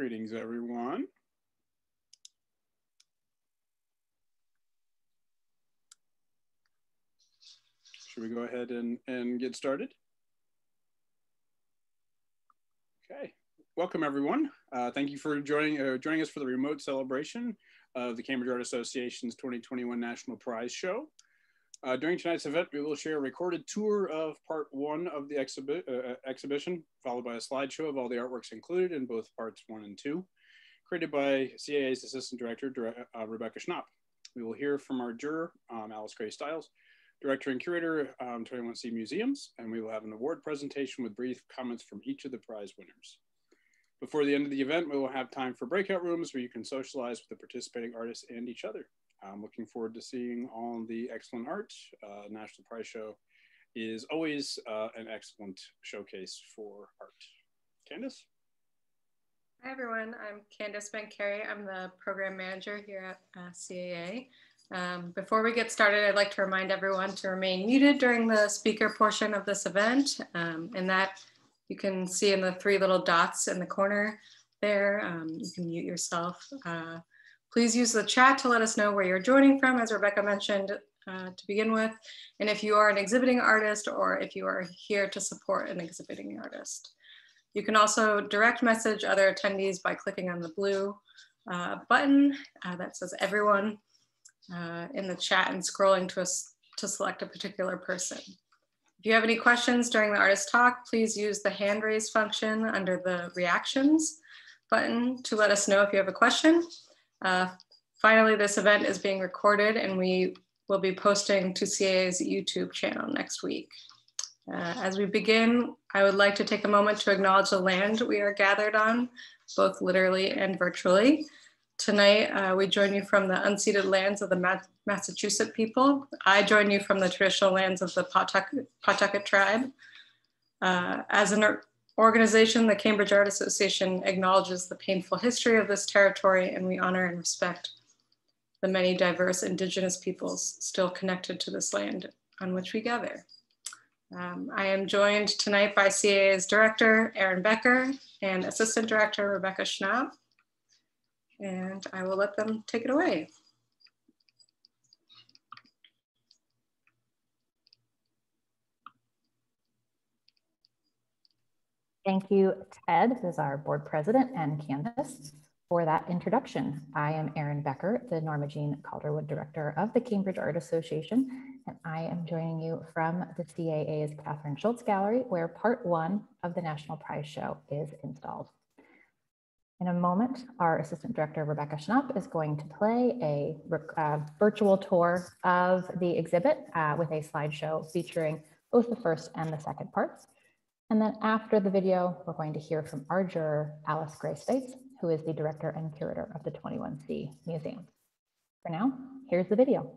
Greetings, everyone. Should we go ahead and, and get started? Okay, welcome everyone. Uh, thank you for joining, uh, joining us for the remote celebration of the Cambridge Art Association's 2021 National Prize Show. Uh, during tonight's event, we will share a recorded tour of part one of the exhibi uh, exhibition, followed by a slideshow of all the artworks included in both parts one and two, created by CAA's Assistant Director, uh, Rebecca Schnapp. We will hear from our juror, um, Alice Gray Stites, Director and Curator, um, 21C Museums, and we will have an award presentation with brief comments from each of the prize winners. Before the end of the event, we will have time for breakout rooms where you can socialize with the participating artists and each other. I'm looking forward to seeing all the excellent art. Uh, National Prize Show is always uh, an excellent showcase for art. Candace? Hi everyone, I'm Candace Bencari. I'm the program manager here at uh, CAA. Um, before we get started, I'd like to remind everyone to remain muted during the speaker portion of this event. Um, and that you can see in the three little dots in the corner there. Um, you can mute yourself. Uh, Please use the chat to let us know where you're joining from, as Rebecca mentioned uh, to begin with, and if you are an exhibiting artist or if you are here to support an exhibiting artist. You can also direct message other attendees by clicking on the blue uh, button uh, that says everyone uh, in the chat and scrolling to, to select a particular person. If you have any questions during the artist talk, please use the hand raise function under the reactions button to let us know if you have a question. Uh, finally, this event is being recorded and we will be posting to CAA's YouTube channel next week. Uh, as we begin, I would like to take a moment to acknowledge the land we are gathered on, both literally and virtually. Tonight, uh, we join you from the unceded lands of the Ma Massachusetts people. I join you from the traditional lands of the Pawtucket, Pawtucket tribe. Uh, as an organization, the Cambridge Art Association acknowledges the painful history of this territory and we honor and respect the many diverse indigenous peoples still connected to this land on which we gather. Um, I am joined tonight by CAA's director, Erin Becker, and assistant director, Rebecca Schnapp. And I will let them take it away. Thank you, Ted, who's our board president, and Candace for that introduction. I am Erin Becker, the Norma Jean Calderwood Director of the Cambridge Art Association, and I am joining you from the CAA's Kathryn Schultz Gallery, where part one of the National Prize Show is installed. In a moment, our Assistant Director, Rebecca Schnapp, is going to play a uh, virtual tour of the exhibit uh, with a slideshow featuring both the first and the second parts. And then after the video, we're going to hear from our juror, Alice Gray Stites, who is the director and curator of the 21C Museum. For now, here's the video.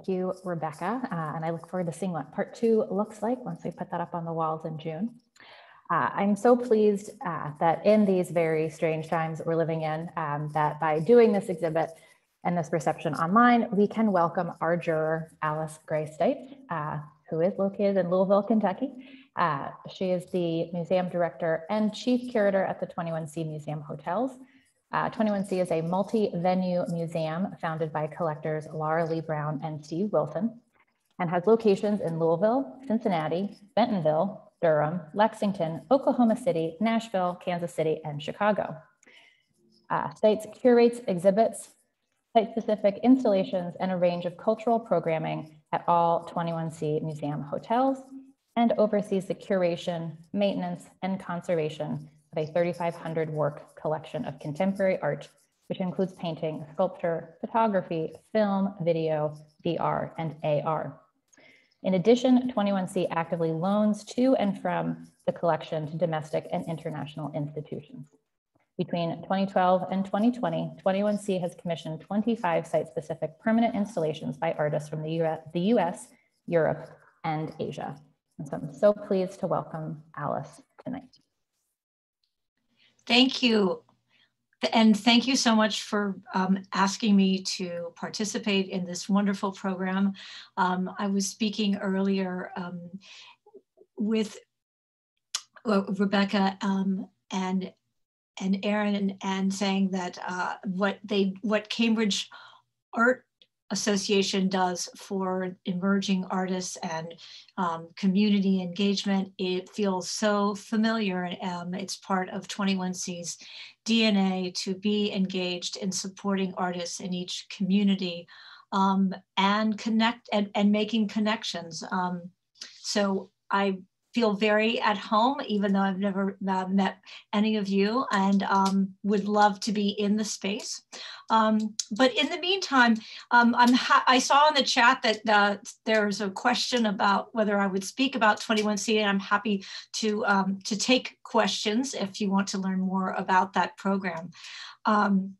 Thank you, Rebecca. Uh, and I look forward to seeing what part two looks like once we put that up on the walls in June. Uh, I'm so pleased uh, that in these very strange times we're living in, um, that by doing this exhibit and this reception online, we can welcome our juror, Alice Gray Stites, uh, who is located in Louisville, Kentucky. Uh, she is the museum director and chief curator at the 21C Museum Hotels. 21C uh, is a multi-venue museum founded by collectors Laura Lee Brown and Steve Wilson and has locations in Louisville, Cincinnati, Bentonville, Durham, Lexington, Oklahoma City, Nashville, Kansas City, and Chicago. Uh, Stites curates exhibits, site-specific installations, and a range of cultural programming at all 21C museum hotels, and oversees the curation, maintenance, and conservation of a 3,500 work collection of contemporary art, which includes painting, sculpture, photography, film, video, VR, and AR. In addition, 21C actively loans to and from the collection to domestic and international institutions. Between 2012 and 2020, 21C has commissioned 25 site-specific permanent installations by artists from the US, the US, Europe, and Asia. And so I'm so pleased to welcome Alice tonight. Thank you. And thank you so much for um, asking me to participate in this wonderful program. Um, I was speaking earlier um, with uh, Rebecca um, and and Erin and, and saying that uh, what they what Cambridge Art Association does for emerging artists and um, community engagement. It feels so familiar and um, it's part of 21C's DNA to be engaged in supporting artists in each community um, and connect and, and making connections. Um, so I feel very at home, even though I've never uh, met any of you and um, would love to be in the space. Um, but in the meantime, um, I'm I saw in the chat that uh, there's a question about whether I would speak about 21C, and I'm happy to, um, to take questions if you want to learn more about that program. Um,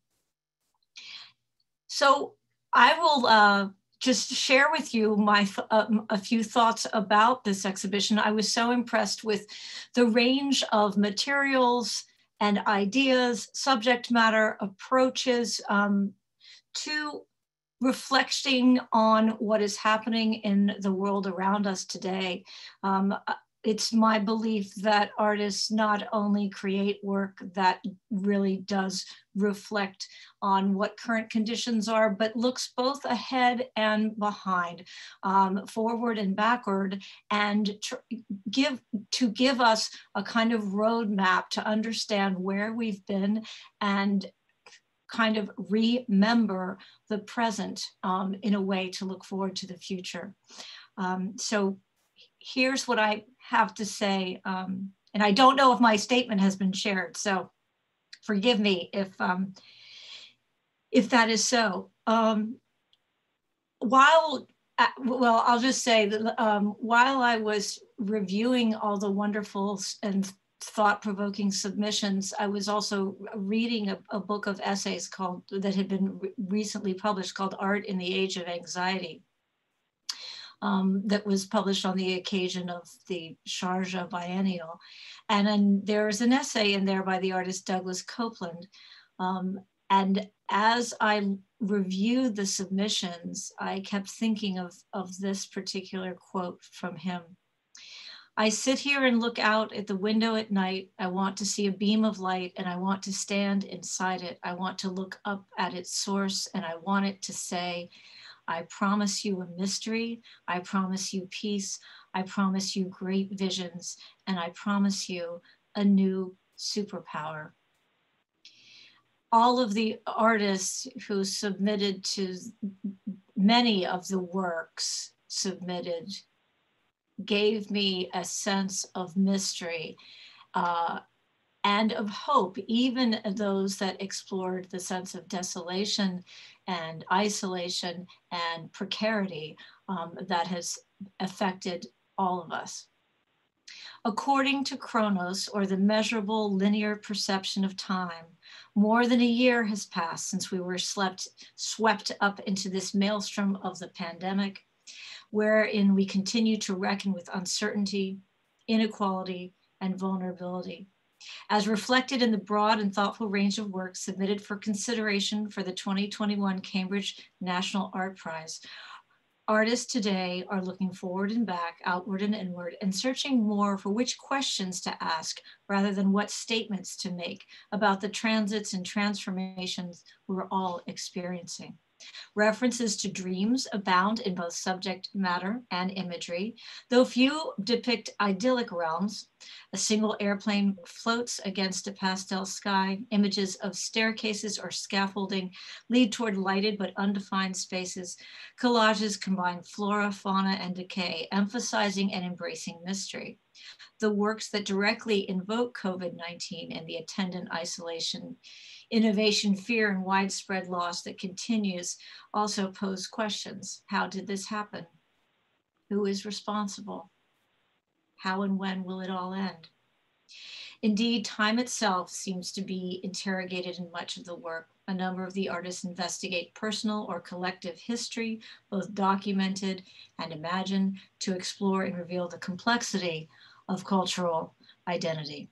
so I will uh, just to share with you my uh, a few thoughts about this exhibition. I was so impressed with the range of materials and ideas, subject matter, approaches um, to reflecting on what is happening in the world around us today. Um, it's my belief that artists not only create work that really does reflect on what current conditions are, but looks both ahead and behind, um, forward and backward, and give to give us a kind of roadmap to understand where we've been and kind of remember the present um, in a way to look forward to the future. Um, so here's what I have to say, um, and I don't know if my statement has been shared, so forgive me if um, if that is so. Um, while uh, well, I'll just say that um, while I was reviewing all the wonderful and thought-provoking submissions, I was also reading a, a, book of essays called that had been re recently published called "Art in the Age of Anxiety." Um, that was published on the occasion of the Sharjah Biennial. And then there's an essay in there by the artist Douglas Coupland. Um, and as I reviewed the submissions, I kept thinking of, of this particular quote from him. I sit here and look out at the window at night. I want to see a beam of light and I want to stand inside it. I want to look up at its source and I want it to say, I promise you a mystery. I promise you peace. I promise you great visions. And I promise you a new superpower. All of the artists who submitted to many of the works submitted gave me a sense of mystery uh, and of hope, even those that explored the sense of desolation and isolation and precarity um, that has affected all of us. According to Chronos, or the measurable linear perception of time, More than a year has passed since we were slept, swept up into this maelstrom of the pandemic, wherein we continue to reckon with uncertainty, inequality, and vulnerability. As reflected in the broad and thoughtful range of work submitted for consideration for the 2021 Cambridge National Art Prize, artists today are looking forward and back, outward and inward, and searching more for which questions to ask rather than what statements to make about the transits and transformations we're all experiencing. References to dreams abound in both subject matter and imagery, though few depict idyllic realms. A single airplane floats against a pastel sky. Images of staircases or scaffolding lead toward lighted but undefined spaces. Collages combine flora, fauna, and decay, emphasizing and embracing mystery the works that directly invoke COVID 19 and the attendant isolation innovation fear and widespread loss that continues also pose questions. How did this happen? Who is responsible? How and when will it all end? Indeed, time itself seems to be interrogated in much of the work. A number of the artists investigate personal or collective history, both documented and imagined, to explore and reveal the complexity of cultural identity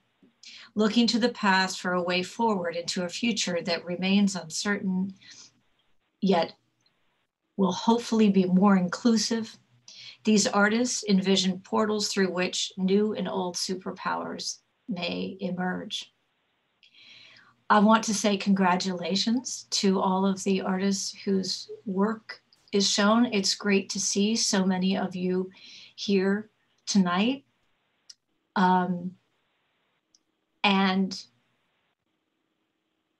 looking to the past for a way forward into a future that remains uncertain, yet will hopefully be more inclusive. These artists envision portals through which new and old superpowers may emerge. I want to say congratulations to all of the artists whose work is shown. It's great to see so many of you here tonight. Um, and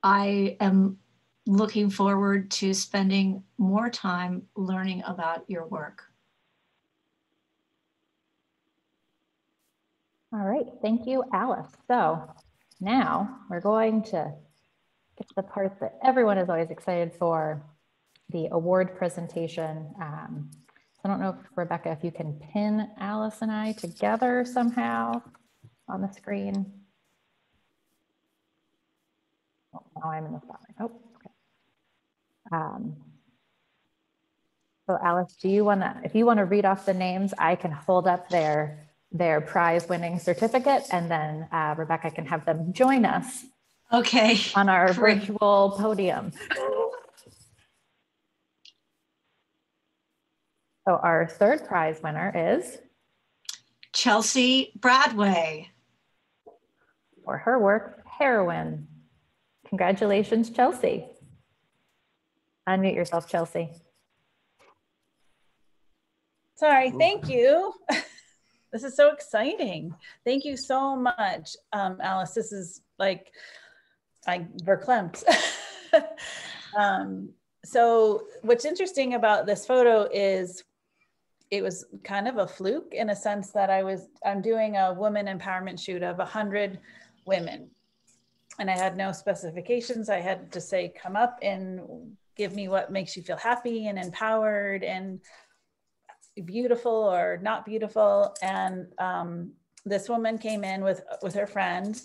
I am looking forward to spending more time learning about your work. All right, thank you, Alice. So now we're going to get to the part that everyone is always excited for, the award presentation. Um, I don't know, if, Rebecca, if you can pin Alice and I together somehow on the screen. Oh, now I'm in the spotlight. Oh, okay. Um, so Alice, do you want to, if you want to read off the names, I can hold up their their prize winning certificate and then uh, Rebecca can have them join us okay on our Great. virtual podium. So our third prize winner is Chelsea Bradway for her work Heroine Congratulations, Chelsea. Unmute yourself, Chelsea. Sorry, thank you. this is so exciting. Thank you so much, um, Alice. This is like, I verklempt. um, so what's interesting about this photo is it was kind of a fluke in a sense that I was, I'm doing a woman empowerment shoot of a hundred women and I had no specifications. I had to say, come up and give me what makes you feel happy and empowered and beautiful or not beautiful. And um, this woman came in with with her friend,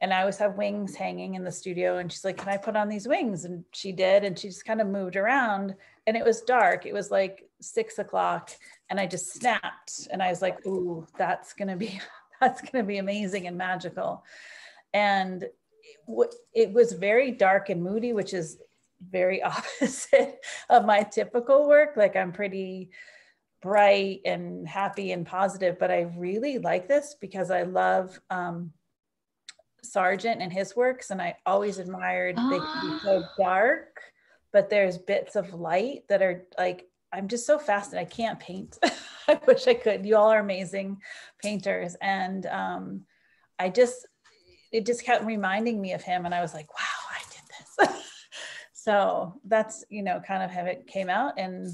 and I always have wings hanging in the studio. And she's like, "Can I put on these wings?" And she did, and she just kind of moved around. And it was dark. It was like six o'clock, and I just snapped. And I was like, "Ooh, that's gonna be that's gonna be amazing and magical." And it was very dark and moody, which is very opposite of my typical work. Like I'm pretty bright and happy and positive, but I really like this because I love um, Sargent and his works, and I always admired they can be so ah. dark, but there's bits of light that are like I'm just so fascinated. I can't paint. I wish I could. You all are amazing painters, and um, I just it just kept reminding me of him and i was like wow i did this. So that's you know kind of how it came out and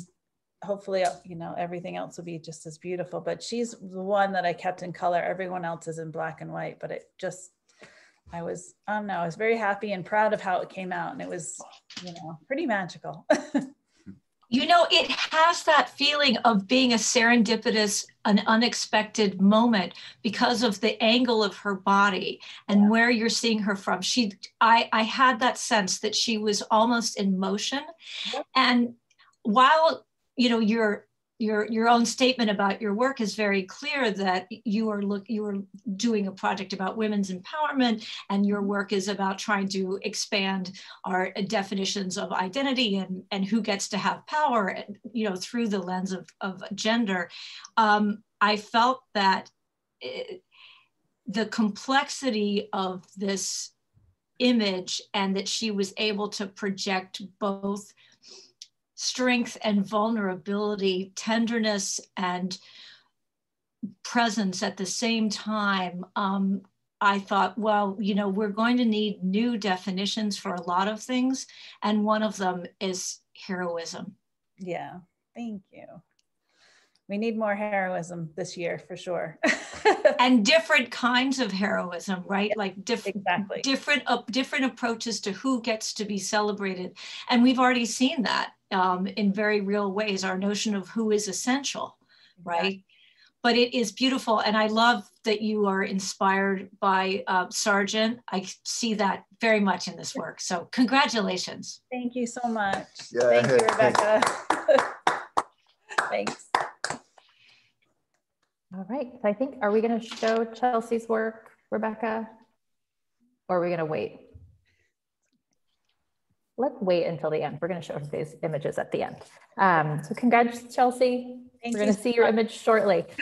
hopefully uh, you know everything else will be just as beautiful. But she's the one that i kept in color. Everyone else is in black and white but it just i was i don't know i was very happy and proud of how it came out and it was you know pretty magical You know, it has that feeling of being a serendipitous, an unexpected moment because of the angle of her body and yeah. where you're seeing her from. She, I, I had that sense that she was almost in motion, and while you know you're your your own statement about your work is very clear that you are look you are doing a project about women's empowerment and your work is about trying to expand our definitions of identity and and who gets to have power you know through the lens of of gender. Um, i felt that it, the complexity of this image and that she was able to project both strength and vulnerability, tenderness and presence at the same time, um, I thought, well, you know, we're going to need new definitions for a lot of things. And one of them is heroism. Yeah, thank you. We need more heroism this year for sure. and different kinds of heroism, right? Yeah, like different, exactly. different, uh, different approaches to who gets to be celebrated. And we've already seen that um, in very real ways, our notion of who is essential, right? But it is beautiful. And I love that you are inspired by uh, Sargent. I see that very much in this work. So congratulations. Thank you so much. Yeah. Thank you, Rebecca. Thanks. All right. So I think, are we going to show Chelsea's work, Rebecca? Or are we going to wait? let's wait until the end. We're going to show these images at the end. Um, so congrats, Chelsea. Thank We're going to see your image shortly.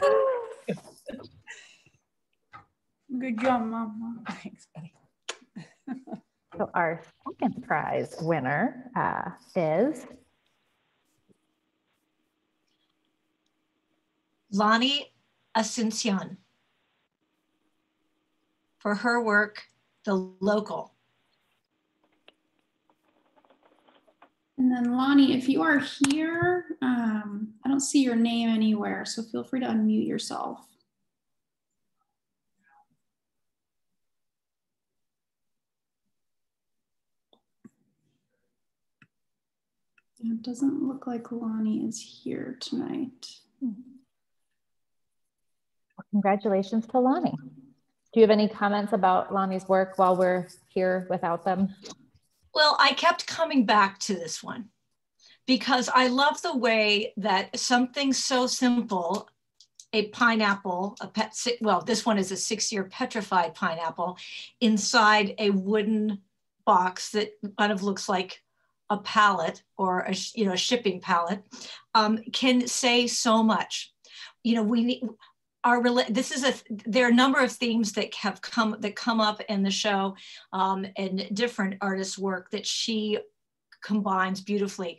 Good job, Mama. Thanks, buddy. so our second prize winner uh, is Lonnie Asuncion for her work, The Local. And then Lonnie, if you are here, um, I don't see your name anywhere, so feel free to unmute yourself. It doesn't look like Lonnie is here tonight. Well, congratulations to Lonnie. Do you have any comments about Lonnie's work while we're here without them? Well, I kept coming back to this one because I love the way that something so simple, a pineapple, a pet, well, this one is a six year petrified pineapple inside a wooden box that kind of looks like a pallet or a you know a shipping pallet um, can say so much you know we need our this is a there are a number of themes that have come that come up in the show um, and different artists work that she combines beautifully.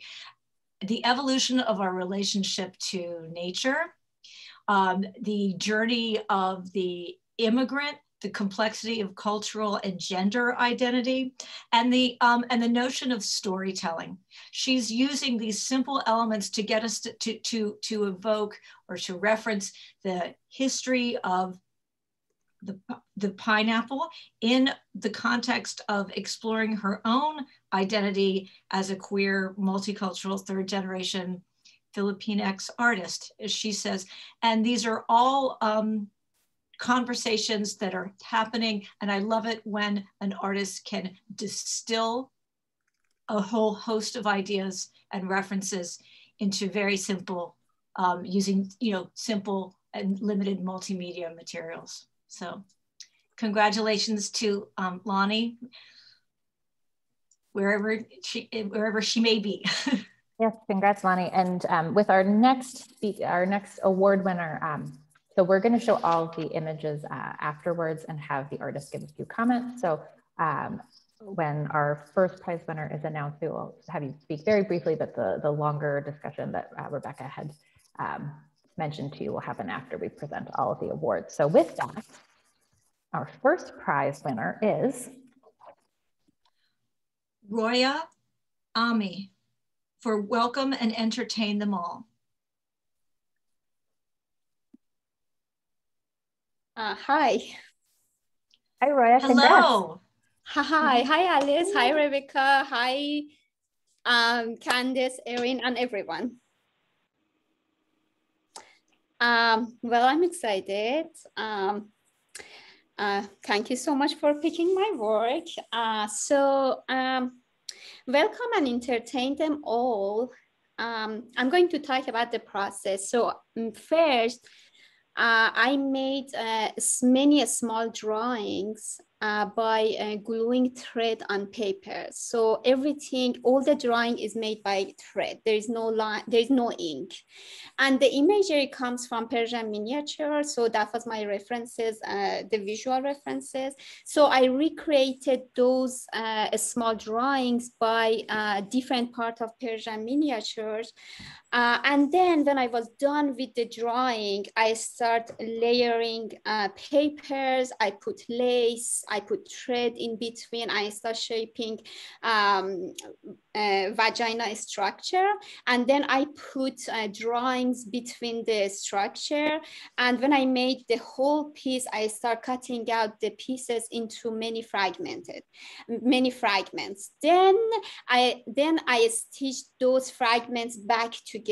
The evolution of our relationship to nature um, the journey of the immigrant the complexity of cultural and gender identity and the um, and the notion of storytelling she's using these simple elements to get us to, to to to evoke or to reference the history of the, the pineapple in the context of exploring her own identity as a queer multicultural third generation Filipinx artist, as she says. And these are all um, conversations that are happening. And I love it when an artist can distill a whole host of ideas and references into very simple, um, using, you know, simple and limited multimedia materials. So congratulations to um, Lonnie, wherever she, wherever she may be. yes, congrats, Lonnie. And um, with our next, our next award winner, um, so we're going to show all the images uh, afterwards and have the artist give a few comments. So um, when our first prize winner is announced, we will have you speak very briefly, but the, the longer discussion that uh, Rebecca had um, mentioned to you will happen after we present all of the awards. So with that, our first prize winner is Roya Amigh for Welcome and Entertain Them All. Uh, hi. Hi, Roya. Hello. Hi. Hi, Alice. Hi, Rebecca. Hi, um, Candace, Erin, and everyone. Um, well, I'm excited. Um, uh, thank you so much for picking my work. Uh, so um, welcome and entertain them all. Um, I'm going to talk about the process. So um, first, uh, I made uh, many small drawings uh, by uh, gluing thread on paper. So everything, all the drawing is made by thread. There is no line, there is no ink. And the imagery comes from Persian miniature. So that was my references, uh, the visual references. So I recreated those uh, small drawings by uh, different part of Persian miniatures. Uh, and then when I was done with the drawing, I start layering papers. I put lace, I put thread in between. I start shaping um, vagina structure. And then I put uh, drawings between the structure. And when I made the whole piece, I start cutting out the pieces into many fragmented, many fragments. Then I, then I stitched those fragments back together.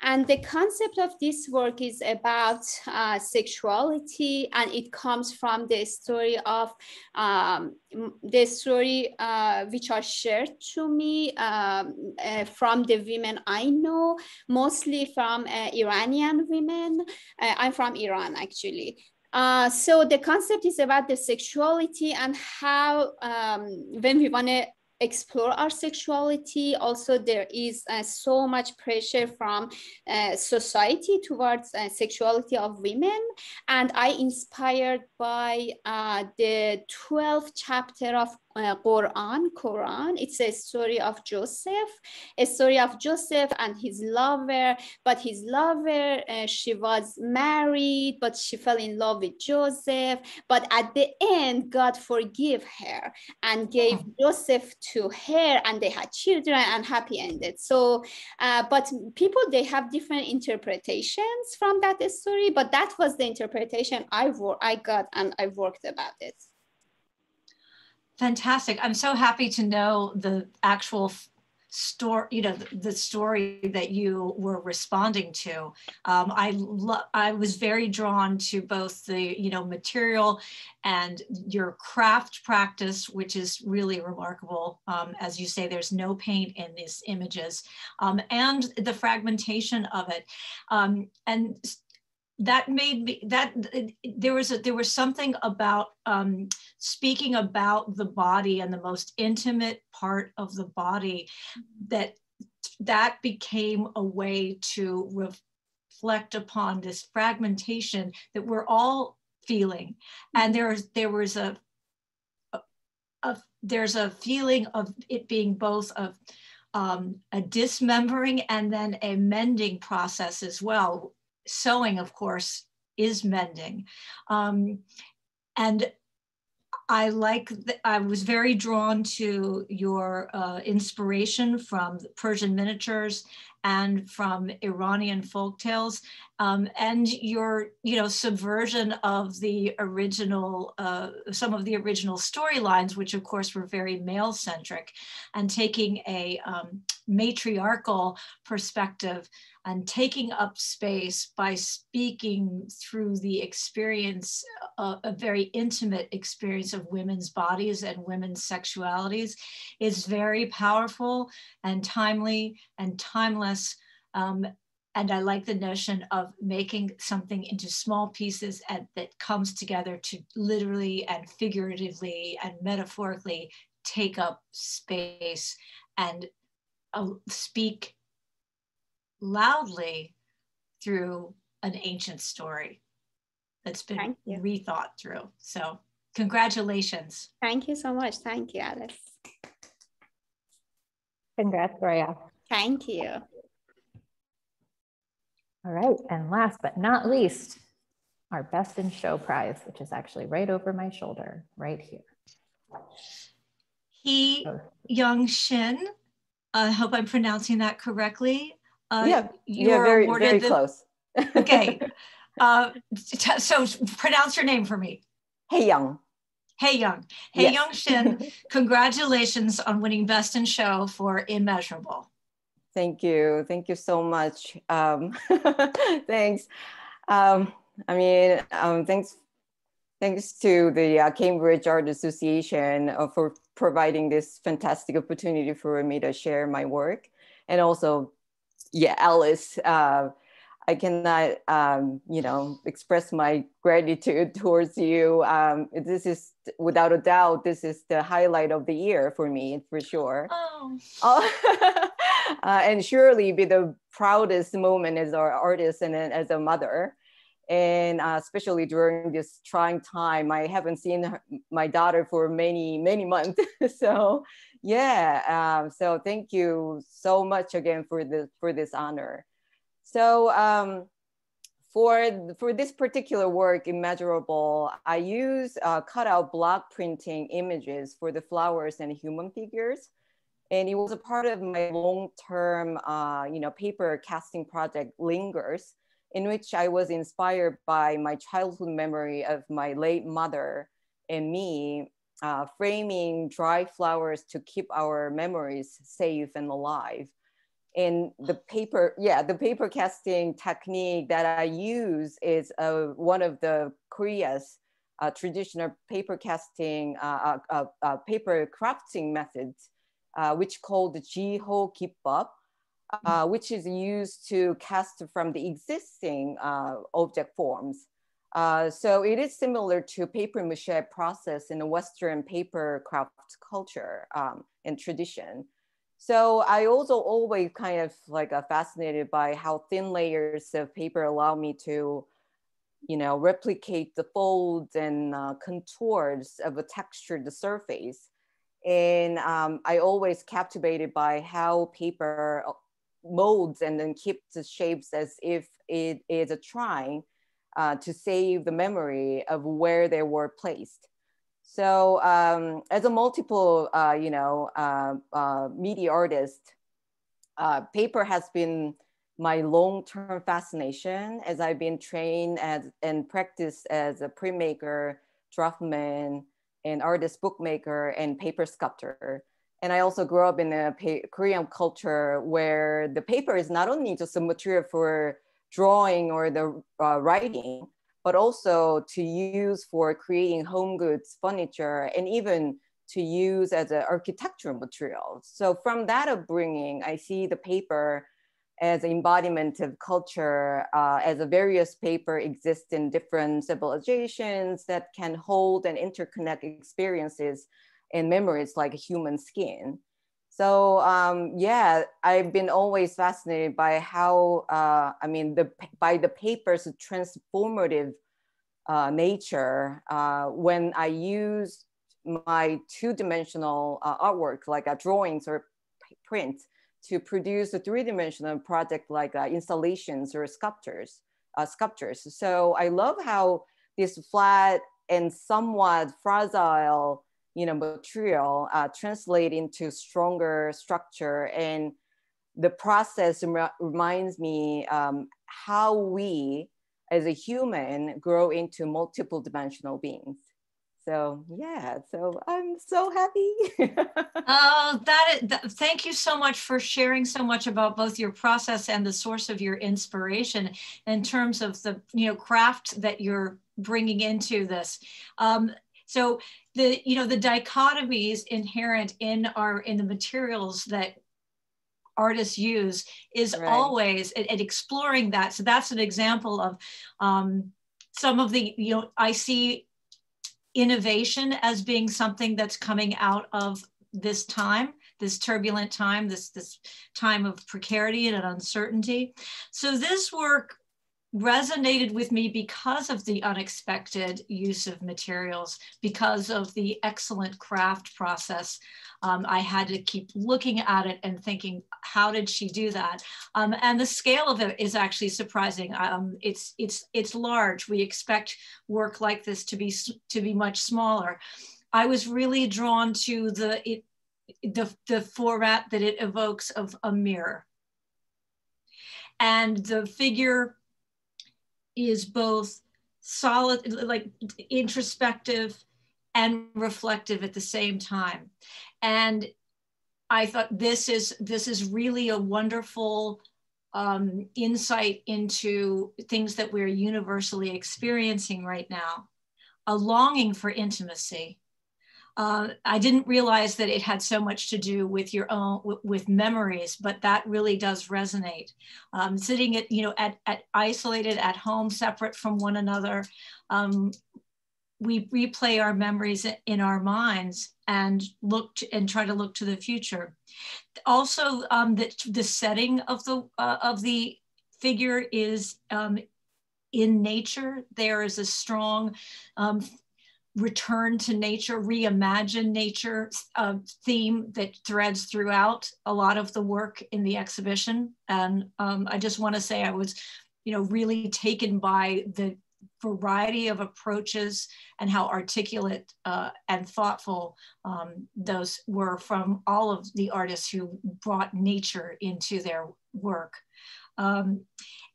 And the concept of this work is about uh, sexuality, and it comes from the story of um, the story uh, which are shared to me um, uh, from the women I know, mostly from uh, Iranian women. Uh, I'm from Iran, actually. Uh, so the concept is about the sexuality and how um, when we want to explore our sexuality. Also, there is uh, so much pressure from uh, society towards uh, sexuality of women. And I inspired by uh, the 12th chapter of uh, Quran, Quran. It's a story of Joseph, a story of Joseph and his lover. But his lover, uh, she was married, but she fell in love with Joseph. But at the end, God forgave her and gave Joseph to her, and they had children and happy ended. So, uh, but people they have different interpretations from that story. But that was the interpretation I I got, and I worked about it. Fantastic. I'm so happy to know the actual story, you know, the, the, story that you were responding to. Um, I lo- I was very drawn to both the, you know, material and your craft practice, which is really remarkable. Um, as you say, there's no paint in these images, um, and the fragmentation of it. Um, and that made me that there was a, there was something about um, speaking about the body and the most intimate part of the body that that became a way to reflect upon this fragmentation that we're all feeling. And there's there was a, a, a there's a feeling of it being both of um, a dismembering and then a mending process as well sewing, of course, is mending. Um, and I like, the, I was very drawn to your uh, inspiration from Persian miniatures and from Iranian folk tales um, and your, you know, subversion of the original, uh, some of the original storylines, which of course were very male centric and taking a um, matriarchal perspective and taking up space by speaking through the experience, uh, a very intimate experience of women's bodies and women's sexualities is very powerful and timely and timeless. Um, and I like the notion of making something into small pieces and that comes together to literally and figuratively and metaphorically take up space and uh, speak loudly through an ancient story that's been rethought through. So congratulations. Thank you so much. Thank you, Alice. Congrats, Roya. Thank you. All right, and last but not least, our Best in Show prize, which is actually right over my shoulder, right here. He Young Shin, I hope I'm pronouncing that correctly, uh, yeah, you're very, very the, close. okay. Uh, so pronounce your name for me. Hey Young. Hey Young. Hey yes. Young Shin, congratulations on winning Best in Show for Immeasurable. Thank you. Thank you so much. Um, thanks. Um, I mean, um, thanks thanks to the uh, Cambridge Art Association uh, for providing this fantastic opportunity for me to share my work. And also, yeah, Alice, uh, I cannot, um, you know, express my gratitude towards you. Um, this is, without a doubt, this is the highlight of the year for me, for sure. Oh. oh uh, and surely be the proudest moment as an artist and as a mother. And uh, especially during this trying time, I haven't seen her, my daughter for many, many months. so yeah, um, so thank you so much again for, this for this honor. So um, for, for this particular work, Immeasurable, I use uh, cutout block printing images for the flowers and human figures. And it was a part of my long-term, uh, you know, paper casting project, Lingers, in which I was inspired by my childhood memory of my late mother and me uh, framing dry flowers to keep our memories safe and alive. And the paper, yeah, the paper casting technique that I use is uh, one of the Korea's uh, traditional paper casting, uh, uh, uh, paper crafting methods uh, which called the Jiho Kippap, uh, which is used to cast from the existing uh, object forms. Uh, so it is similar to paper mache process in the Western paper craft culture um, and tradition. So I also always kind of like uh, fascinated by how thin layers of paper allow me to, you know, replicate the folds and uh, contours of a textured surface. And um, I always captivated by how paper uh, molds and then keeps the shapes as if it is a trying uh, to save the memory of where they were placed. So um, as a multiple, uh, you know, uh, uh media artist, uh, paper has been my long-term fascination as I've been trained as and practiced as a printmaker, draftman, an artist bookmaker and paper sculptor. And i also grew up in a korean culture where the paper is not only just a material for drawing or the uh, writing but also to use for creating home goods furniture and even to use as an architectural material. So from that upbringing i see the paper as an embodiment of culture, uh, as a various paper exist in different civilizations that can hold and interconnect experiences and memories like human skin. So um, yeah, I've been always fascinated by how, uh, I mean, the, by the paper's transformative uh, nature uh, when I use my two-dimensional uh, artwork like drawings or print to produce a three-dimensional project like uh, installations or sculptures, uh, sculptures. So I love how this flat and somewhat fragile, you know, material uh, translate into stronger structure. And the process reminds me um, how we, as a human, grow into multiple dimensional beings so yeah so i'm so happy. Oh that, is, that thank you so much for sharing so much about both your process and the source of your inspiration in terms of the you know craft that you're bringing into this. Um, so the you know the dichotomies inherent in our in the materials that artists use is right. always at, exploring that. So that's an example of um, some of the you know i see innovation as being something that's coming out of this time this turbulent time this this time of precarity and uncertainty. So this work resonated with me because of the unexpected use of materials, because of the excellent craft process. Um, I had to keep looking at it and thinking, how did she do that? Um, and the scale of it is actually surprising. Um, it's it's it's large. We expect work like this to be to be much smaller. I was really drawn to the it, the the format that it evokes of a mirror and the figure is both solid, like introspective and reflective at the same time. And I thought this is this is really a wonderful um, insight into things that we're universally experiencing right now, a longing for intimacy. Uh, I didn't realize that it had so much to do with your own with memories, but that really does resonate. Um, sitting at you know at, at isolated at home, separate from one another, um, we replay our memories in our minds and look to, and try to look to the future. Also, um, the, the setting of the uh, of the figure is um, in nature. There is a strong um, return to nature, reimagine nature uh, theme that threads throughout a lot of the work in the exhibition. And um, I just want to say I was, you know, really taken by the variety of approaches and how articulate uh, and thoughtful um, those were from all of the artists who brought nature into their work. Um,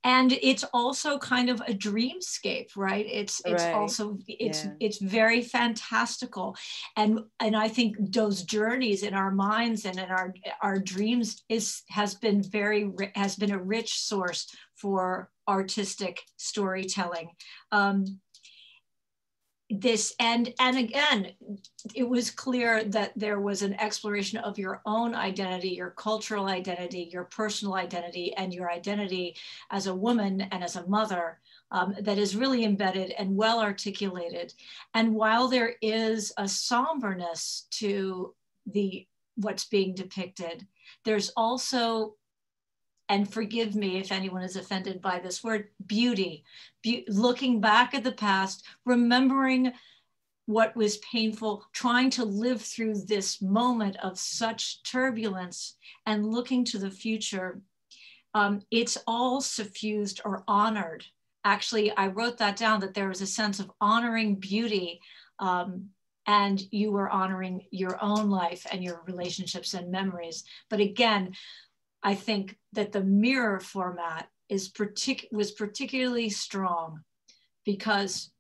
and it's also kind of a dreamscape right it's it's right. also it's yeah. it's very fantastical and and i think those journeys in our minds and in our our dreams is has been very has been a rich source for artistic storytelling um, this and and again it was clear that there was an exploration of your own identity your cultural identity your personal identity and your identity as a woman and as a mother um, that is really embedded and well articulated. And while there is a somberness to the what's being depicted there's also and forgive me if anyone is offended by this word beauty Be- looking back at the past remembering what was painful trying to live through this moment of such turbulence and looking to the future um, it's all suffused or honored. Actually i wrote that down that there was a sense of honoring beauty um, and you were honoring your own life and your relationships and memories. But again I think that the mirror format is partic- was particularly strong because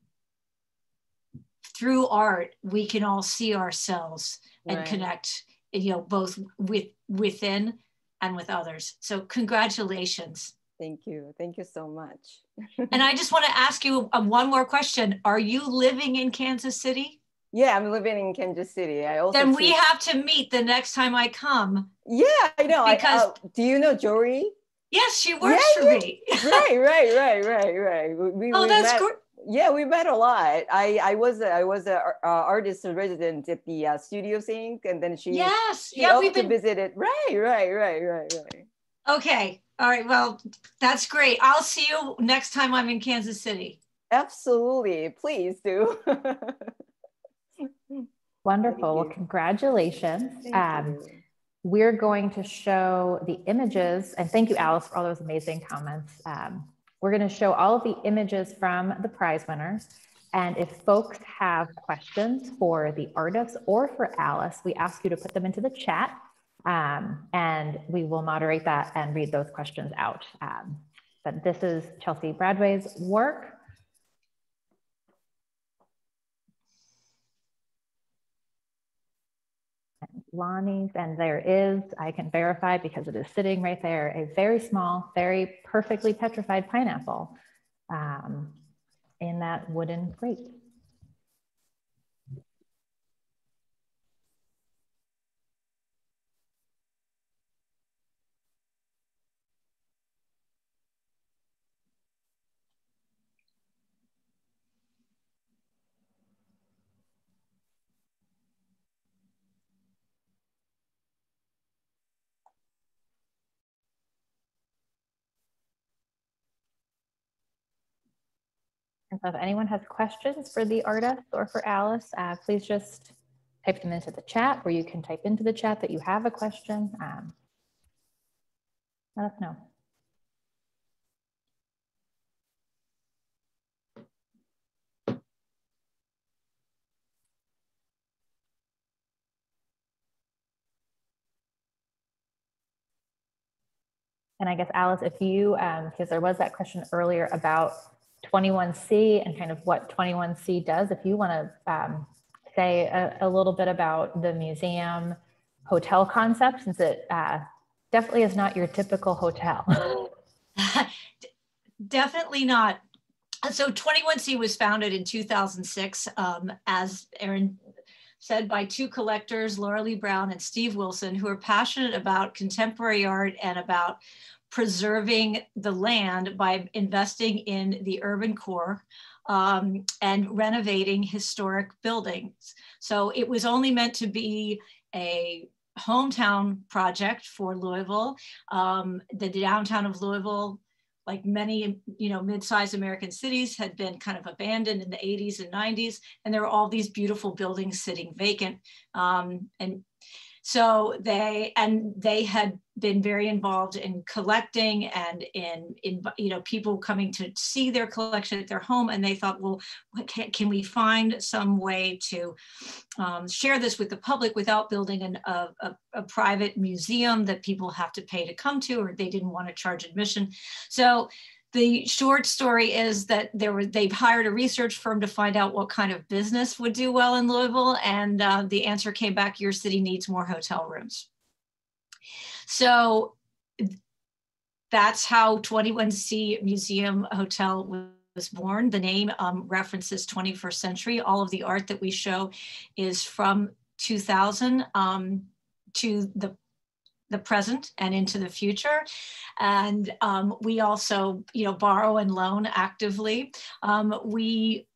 through art we can all see ourselves and right. connect you know both with within and with others so congratulations thank you thank you so much and i just want to ask you um, one more question are you living in kansas city yeah, I'm living in Kansas City. I also then we have to meet the next time I come. Yeah, I know. Because I, uh, do you know Jory? Yes, she works yeah, for yeah. me. right, right, right, right, right. We, oh, we that's great. Yeah, we met a lot. I I was a, I was a uh, artist in resident at the uh, Studios Inc, and then she yes, she yeah, we've been visited. Right, right, right, right, right. Okay, all right. Well, that's great. I'll see you next time I'm in Kansas City. Absolutely, please do. Wonderful. Well, congratulations. Um, we're going to show the images, and thank you, Alice, for all those amazing comments. Um, we're going to show all of the images from the prize winners. And if folks have questions for the artists or for Alice, we ask you to put them into the chat um, and we will moderate that and read those questions out. Um, but this is Chelsea Bradway's work. Lonnie's, and there is, I can verify because it is sitting right there, a very small, very perfectly petrified pineapple um, in that wooden crate. If anyone has questions for the artist or for Alice, uh, please just type them into the chat or you can type into the chat that you have a question. Um, let us know. And I guess Alice, if you, because um, there was that question earlier about 21C and kind of what 21C does. If you want to um, say a, a little bit about the museum hotel concept since it uh, definitely is not your typical hotel. definitely not. So 21C was founded in 2006 um, as Erin said by two collectors, Laura Lee Brown and Steve Wilson, who are passionate about contemporary art and about preserving the land by investing in the urban core um, and renovating historic buildings. So it was only meant to be a hometown project for Louisville. Um, the downtown of Louisville, like many, you know, mid-sized American cities had been kind of abandoned in the 80s and 90s. And there were all these beautiful buildings sitting vacant. Um, and so they and they had been very involved in collecting and in in you know people coming to see their collection at their home, and they thought, well, can, can we find some way to um, share this with the public without building an, a, a, a private museum that people have to pay to come to, or they didn't want to charge admission. So the short story is that there were they've hired a research firm to find out what kind of business would do well in Louisville, and uh, the answer came back: your city needs more hotel rooms. So that's how 21C Museum Hotel was born. The name um, references 21st century. All of the art that we show is from 2000 um, to the the present and into the future. And um, we also, you know, borrow and loan actively. Um, we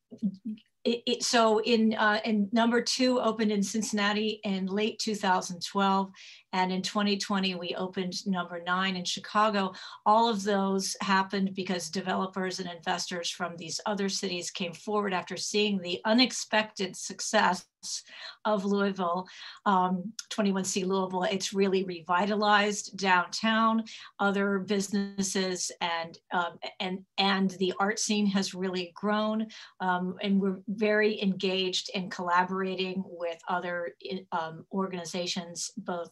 it, it, so in uh, in number two opened in Cincinnati in late 2012, and in 2020 we opened number nine in Chicago. All of those happened because developers and investors from these other cities came forward after seeing the unexpected success of Louisville, um, 21C Louisville. It's really revitalized downtown. Other businesses and um, and and the art scene has really grown, um, and we're very engaged in collaborating with other um, organizations, both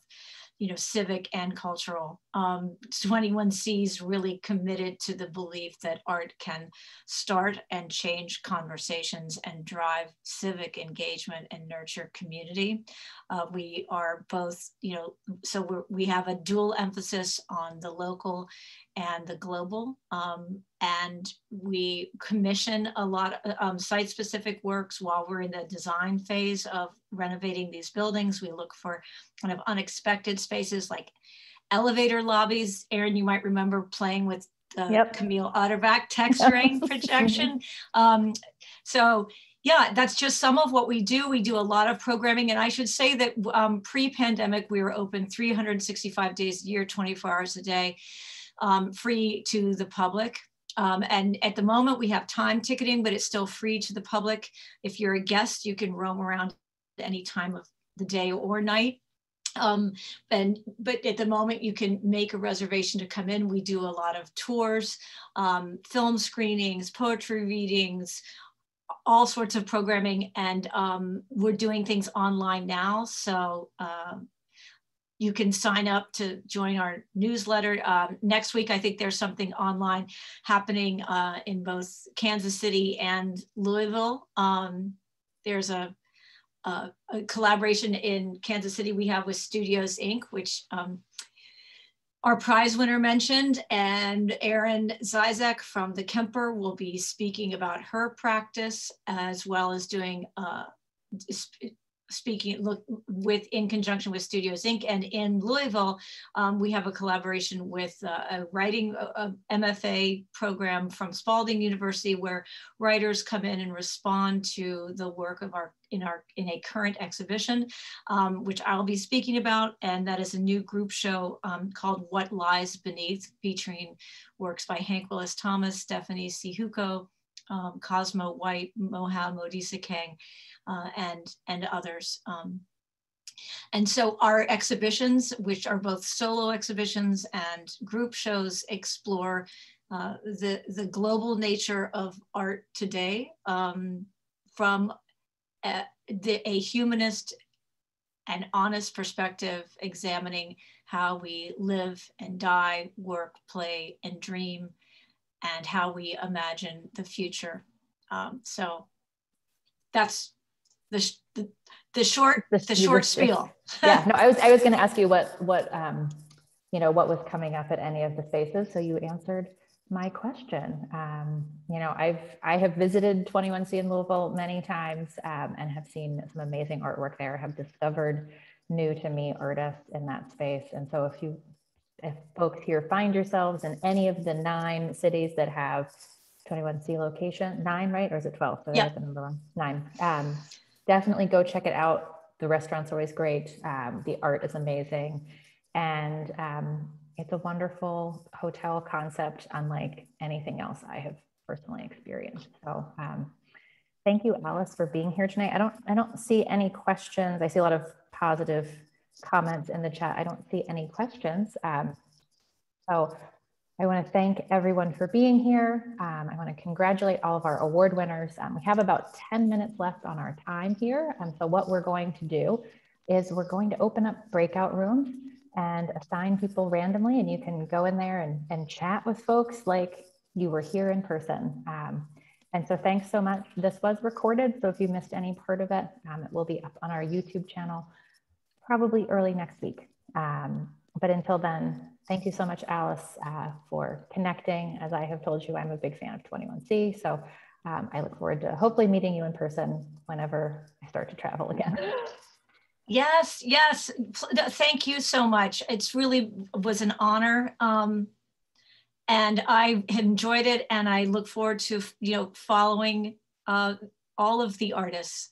you know, civic and cultural. Um, 21C is really committed to the belief that art can start and change conversations and drive civic engagement and nurture community. Uh, we are both, you know, so we have a dual emphasis on the local and the global. Um, and we commission a lot of um, site specific works while we're in the design phase of renovating these buildings. We look for kind of unexpected spaces like elevator lobbies. Erin, you might remember playing with the yep. Camille Utterback texturing projection. Um, so yeah, that's just some of what we do. We do a lot of programming. And I should say that um, pre-pandemic, we were open 365 days a year, 24 hours a day um, free to the public. Um, and at the moment we have time ticketing, but it's still free to the public. If you're a guest, you can roam around any time of the day or night. Um, and but at the moment you can make a reservation to come in. We do a lot of tours, um, film screenings, poetry readings, all sorts of programming, and um, we're doing things online now. So uh, you can sign up to join our newsletter. Um, next week, I think there's something online happening uh, in both Kansas City and Louisville. Um, there's a, a, a, collaboration in Kansas City we have with Studios Inc., which um, our prize winner mentioned, and Erin Dziedzic from the Kemper will be speaking about her practice as well as doing uh, speaking look with in conjunction with Studios Inc. And in Louisville, um, we have a collaboration with uh, a writing a, a MFA program from Spalding University, where writers come in and respond to the work of our in our in a current exhibition, um, which I'll be speaking about, and that is a new group show um, called What Lies Beneath, featuring works by Hank Willis Thomas, Stephanie Syjuco, um, Cosmo Whyte, Moha Modisa King, uh, and, and others. Um, and so our exhibitions, which are both solo exhibitions and group shows, explore uh, the, the global nature of art today um, from a, the, a humanist and honest perspective, examining how we live and die, work, play, and dream, and how we imagine the future. Um, so that's the, the, the short, The- the short spiel. yeah, no, I was I was going to ask you what what um, you know what was coming up at any of the spaces, so you answered my question. Um, you know, I've I have visited 21C in Louisville many times um, and have seen some amazing artwork there. Have discovered new to me artists in that space, and so if you if folks here find yourselves in any of the nine cities that have 21C location, nine, right? Or is it 12? Did I Yeah. the number wrong? Nine. Um, definitely go check it out. The restaurant's always great. Um, the art is amazing. And um, it's a wonderful hotel concept, unlike anything else I have personally experienced. So um, thank you, Alice, for being here tonight. I don't, I don't see any questions. I see a lot of positive comments in the chat. I don't see any questions. Um, so I want to thank everyone for being here. Um, I want to congratulate all of our award winners. Um, we have about 10 minutes left on our time here. And so what we're going to do is we're going to open up breakout rooms and assign people randomly and you can go in there and, and chat with folks like you were here in person. Um, and so thanks so much. This was recorded. So if you missed any part of it, um, it will be up on our YouTube channel probably early next week. Um, but until then, thank you so much, Alice, uh, for connecting. As I have told you, I'm a big fan of 21C. So um, I look forward to hopefully meeting you in person whenever I start to travel again. Yes, yes. Thank you so much. It's really was an honor. Um, and I enjoyed it and I look forward to, you know, following uh, all of the artists.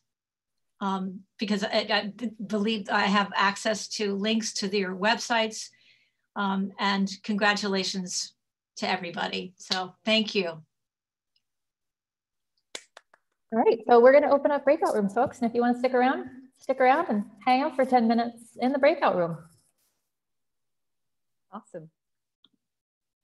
Um, because I believe I have access to links to their websites. Um, and congratulations to everybody. So thank you. All right, so we're going to open up breakout rooms, folks. And if you want to stick around, stick around and hang out for 10 minutes in the breakout room. Awesome.